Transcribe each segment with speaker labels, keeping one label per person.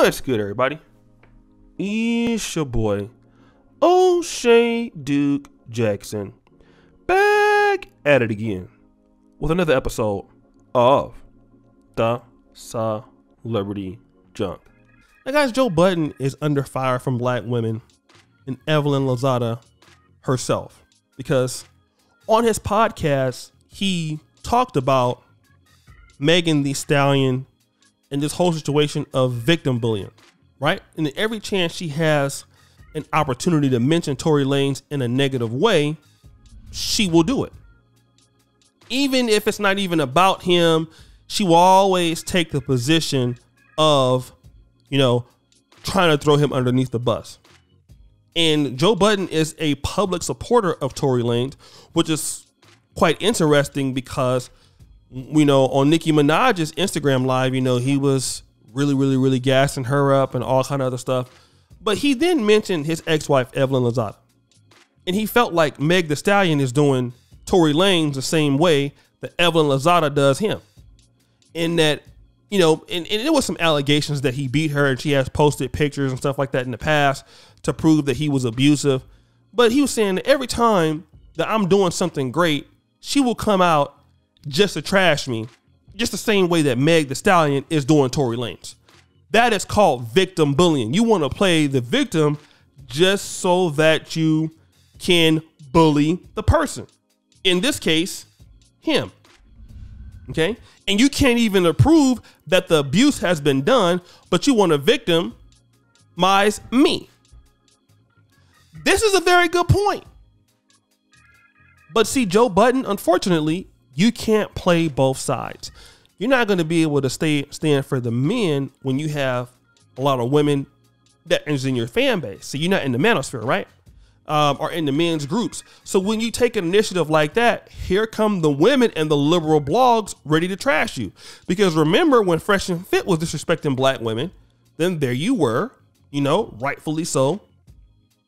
Speaker 1: What's good, everybody? It's your boy, O'Shea Duke Jackson, back at it again with another episode of the Celebrity Junk. Now, guys, Joe Budden is under fire from black women and Evelyn Lozada herself because on his podcast, he talked about Megan the Stallion and this whole situation of victim bullying, right? And every chance she has an opportunity to mention Tory Lanez in a negative way, she will do it. Even if it's not even about him, she will always take the position of, you know, trying to throw him underneath the bus. And Joe Budden is a public supporter of Tory Lanez, which is quite interesting because you know, on Nicki Minaj's Instagram live, you know, he was really, really, really gassing her up and all kind of other stuff. But he then mentioned his ex-wife Evelyn Lozada, and he felt like Meg The Stallion is doing Tory Lanez the same way that Evelyn Lozada does him, in that. You know, and, and there was some allegations that he beat her, and she has posted pictures and stuff like that in the past to prove that he was abusive. But he was saying that every time that I'm doing something great, she will come out just to trash me, just the same way that Meg the Stallion is doing Tory Lanez. That is called victim bullying. You want to play the victim just so that you can bully the person. In this case, him. Okay? And you can't even approve that the abuse has been done, but you want to victimize me. This is a very good point. But see, Joe Budden, unfortunately, you can't play both sides. You're not going to be able to stay stand for the men when you have a lot of women that is in your fan base. So you're not in the manosphere, right? Um, or in the men's groups. So when you take an initiative like that, here come the women and the liberal blogs ready to trash you. Because remember when Fresh and Fit was disrespecting black women, then there you were, you know, rightfully so,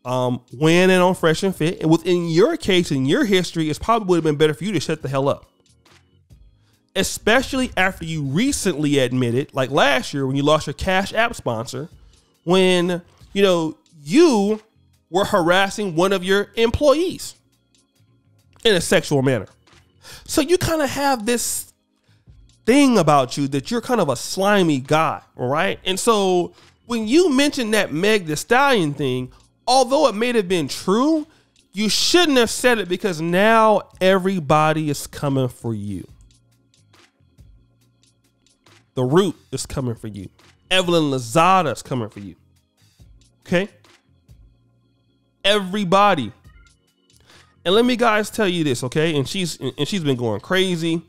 Speaker 1: um, winning on Fresh and Fit. And within your case, in your history, it's probably would have been better for you to shut the hell up especially after you recently admitted, like last year when you lost your Cash App sponsor, when you know you were harassing one of your employees in a sexual manner. So you kind of have this thing about you that you're kind of a slimy guy, right? And so when you mentioned that Meg the Stallion thing, although it may have been true, you shouldn't have said it because now everybody is coming for you. The root is coming for you. Evelyn Lozada is coming for you. Okay? Everybody. And let me guys tell you this, okay? And she's and she's been going crazy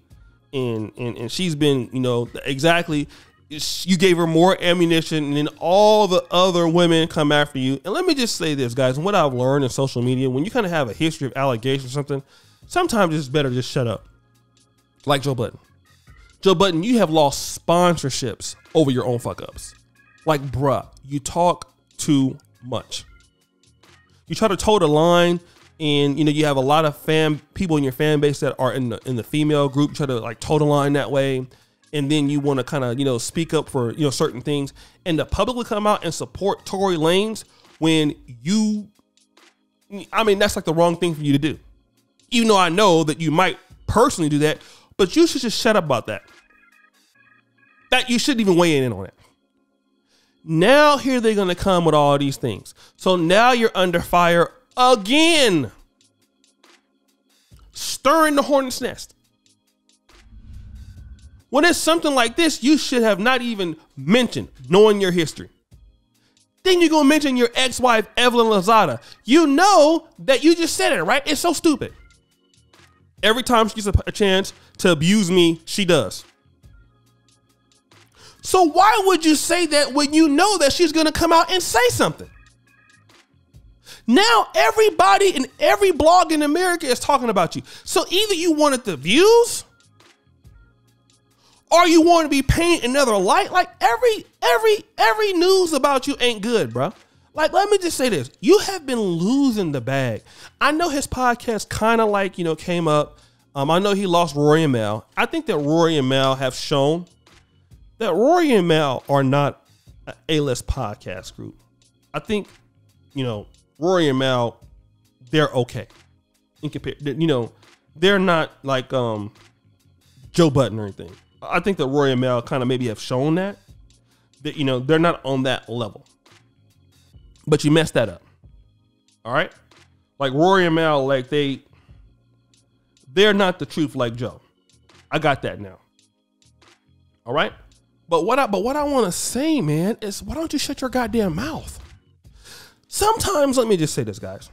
Speaker 1: and and, and she's been, you know, exactly you gave her more ammunition and then all the other women come after you. And let me just say this, guys, what I've learned in social media, when you kind of have a history of allegations or something, sometimes it's better just shut up. Like Joe Budden. Joe Budden, you have lost sponsorships over your own fuck ups. Like, bruh, you talk too much. You try to toe the line, and you know you have a lot of fan people in your fan base that are in the in the female group. try to like toe the line that way, and then you want to kind of you know speak up for you know certain things, and to publicly come out and support Tory Lanez when you, I mean, that's like the wrong thing for you to do. Even though I know that you might personally do that, but you should just shut up about that. That you shouldn't even weigh in on it. Now here they're gonna come with all these things. So now you're under fire again. Stirring the hornet's nest. When it's something like this, you should have not even mentioned knowing your history. Then you're gonna mention your ex-wife Evelyn Lozada. You know that you just said it, right? It's so stupid. Every time she gets a, a chance to abuse me, she does. So why would you say that when you know that she's going to come out and say something? Now everybody in every blog in America is talking about you. So either you wanted the views or you want to be painted another light. Like every every every news about you ain't good, bro. Like let me just say this. You have been losing the bag. I know his podcast kind of like, you know, came up um, I know he lost Rory and Mal. I think that Rory and Mal have shown that Rory and Mal are not an A-list podcast group. I think, you know, Rory and Mal, they're okay. In compare, you know, they're not like um Joe Budden or anything. I think that Rory and Mal kind of maybe have shown that that you know they're not on that level. But you messed that up. All right, like Rory and Mal, like they they're not the truth like Joe. I got that now. All right. But what I but what I want to say, man, is why don't you shut your goddamn mouth? Sometimes, let me just say this, guys.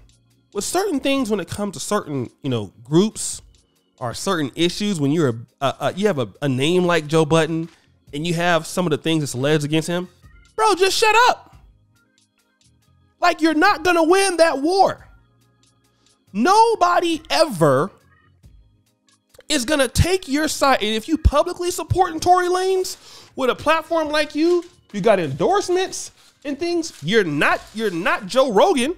Speaker 1: With certain things, when it comes to certain, you know, groups or certain issues, when you're a, a, a you have a, a name like Joe Budden and you have some of the things that's alleged against him, bro, just shut up. Like you're not gonna win that war. Nobody ever is gonna take your side. And if you publicly supporting Tory Lanez with a platform like you, you got endorsements and things. You're not you're not Joe Rogan.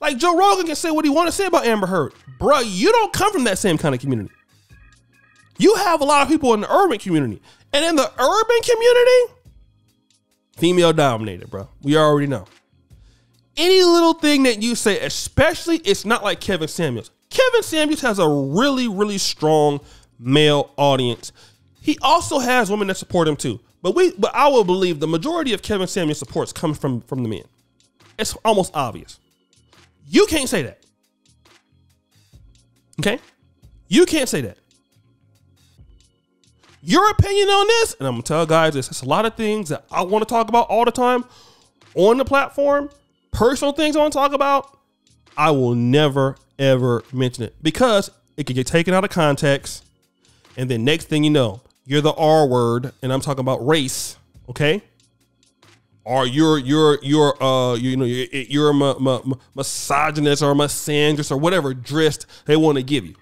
Speaker 1: Like Joe Rogan can say what he want to say about Amber Heard, bro. You don't come from that same kind of community. You have a lot of people in the urban community, and in the urban community, female dominated, bro. We already know. Any little thing that you say, especially, it's not like Kevin Samuels. Kevin Samuels has a really, really strong male audience. He also has women that support him too. But we but I will believe the majority of Kevin Samuels supports comes from from the men. It's almost obvious. You can't say that. Okay? You can't say that. Your opinion on this, and I'm gonna tell guys this, it's a lot of things that I want to talk about all the time on the platform, personal things I want to talk about. I will never ever mention it because it could get taken out of context. And then next thing you know, you're the R word, and I'm talking about race, okay? Or you're you're you're uh you, know you're, you're a misogynist or misandrist or whatever dressed they want to give you.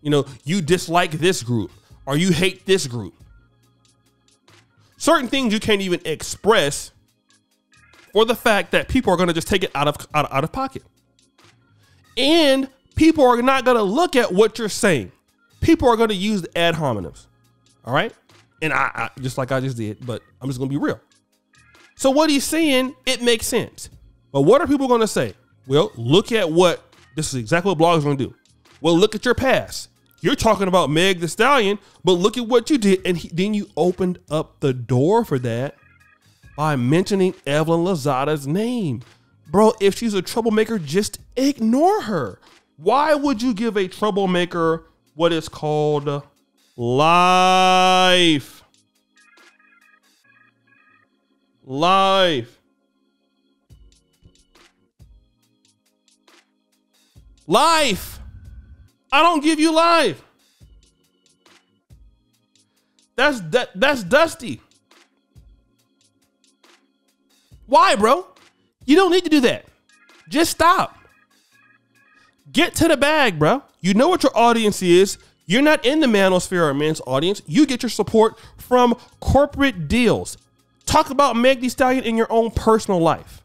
Speaker 1: You know, you dislike this group or you hate this group. Certain things you can't even express for the fact that people are going to just take it out of out, of out of pocket. And people are not going to look at what you're saying people are going to use the ad hominems. All right. And I, I, just like I just did, but I'm just going to be real. So what he's saying, it makes sense. But what are people going to say? Well, look at what this is exactly what bloggers going to do. Well, look at your past. You're talking about Meg the Stallion, but look at what you did. And he, then you opened up the door for that by mentioning Evelyn Lozada's name. Bro, if she's a troublemaker, just ignore her. Why would you give a troublemaker what is called life. Life. Life. I don't give you life. That's that that's dusty. Why, bro? You don't need to do that. Just stop. Get to the bag, bro. You know what your audience is. You're not in the manosphere or men's audience. You get your support from corporate deals. Talk about Meg Thee Stallion in your own personal life.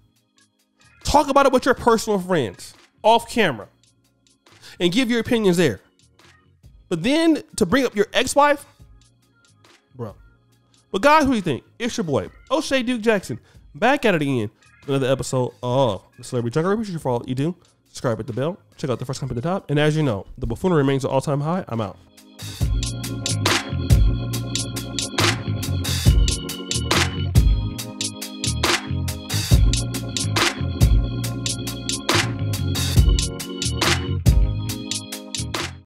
Speaker 1: Talk about it with your personal friends off camera and give your opinions there. But then to bring up your ex wife, bro. But guys, who do you think? It's your boy, O'Shea Duke Jackson, back at it again. Another episode of the Celebrity Junk. Appreciate you for all you do subscribe at the bell, check out the first company at the top, and as you know, the buffoonery remains at all time high. I'm out.